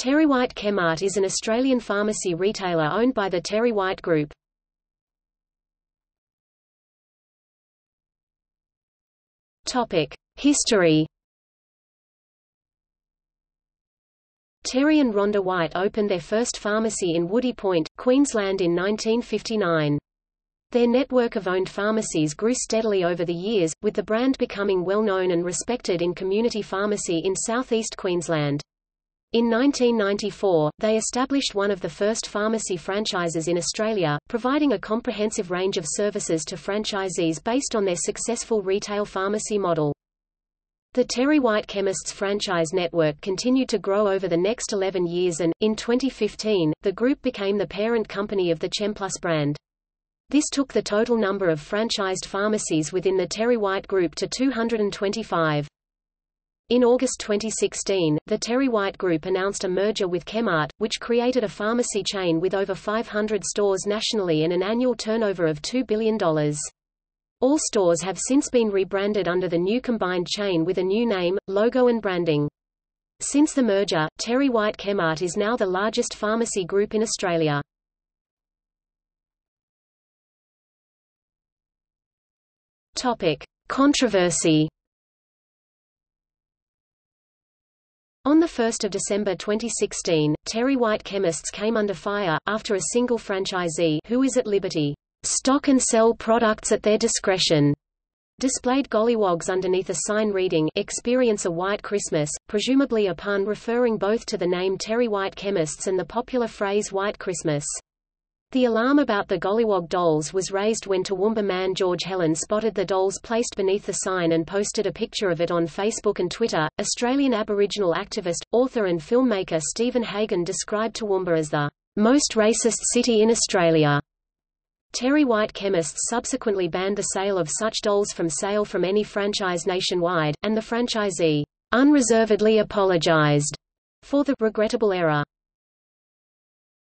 Terry White Chemmart is an Australian pharmacy retailer owned by the Terry White Group. History Terry and Rhonda White opened their first pharmacy in Woody Point, Queensland in 1959. Their network of owned pharmacies grew steadily over the years, with the brand becoming well known and respected in community pharmacy in southeast Queensland. In 1994, they established one of the first pharmacy franchises in Australia, providing a comprehensive range of services to franchisees based on their successful retail pharmacy model. The Terry White Chemists franchise network continued to grow over the next 11 years and, in 2015, the group became the parent company of the ChemPlus brand. This took the total number of franchised pharmacies within the Terry White Group to 225. In August 2016, the Terry White Group announced a merger with Chemmart, which created a pharmacy chain with over 500 stores nationally and an annual turnover of $2 billion. All stores have since been rebranded under the new combined chain with a new name, logo and branding. Since the merger, Terry White Chemmart is now the largest pharmacy group in Australia. Topic: Controversy. On 1 December 2016, Terry White Chemists came under fire, after a single franchisee who is at liberty stock and sell products at their discretion, displayed gollywogs underneath a sign reading Experience a White Christmas, presumably a pun referring both to the name Terry White Chemists and the popular phrase White Christmas. The alarm about the Gollywog dolls was raised when Toowoomba man George Helen spotted the dolls placed beneath the sign and posted a picture of it on Facebook and Twitter. Australian Aboriginal activist, author and filmmaker Stephen Hagan described Toowoomba as the most racist city in Australia. Terry White Chemists subsequently banned the sale of such dolls from sale from any franchise nationwide, and the franchisee unreservedly apologized for the regrettable error.